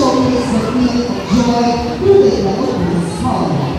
showcase the feeling of of joy through the yellow blues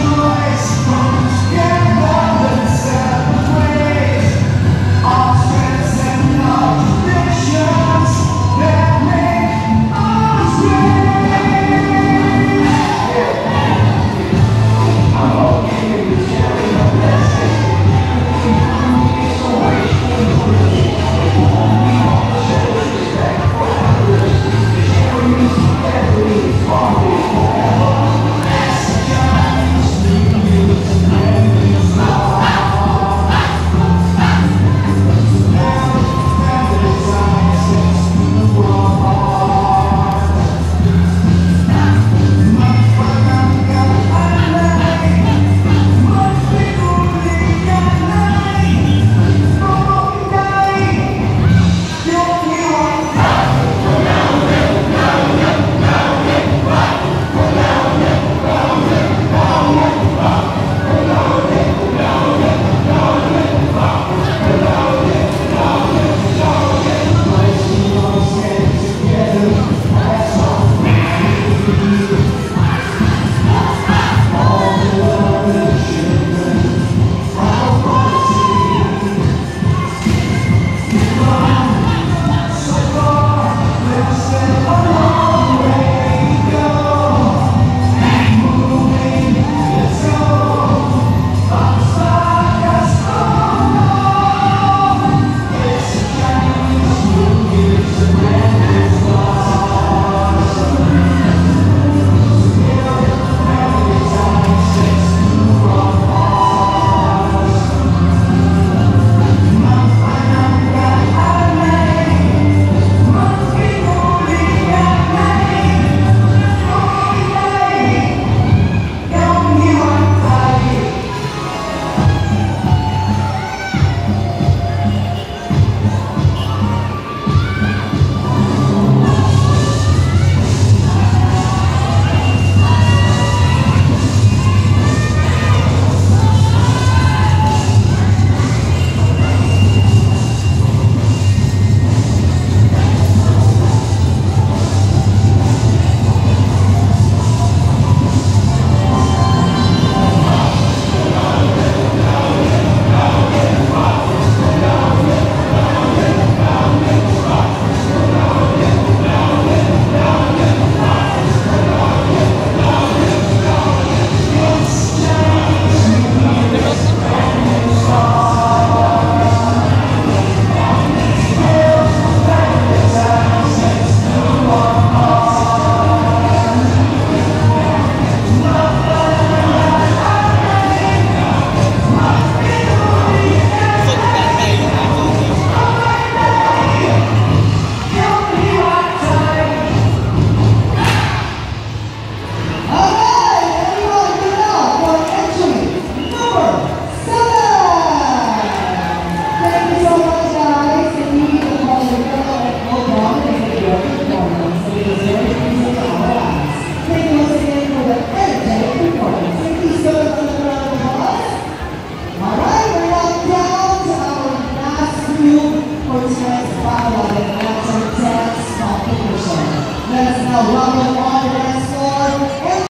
you. All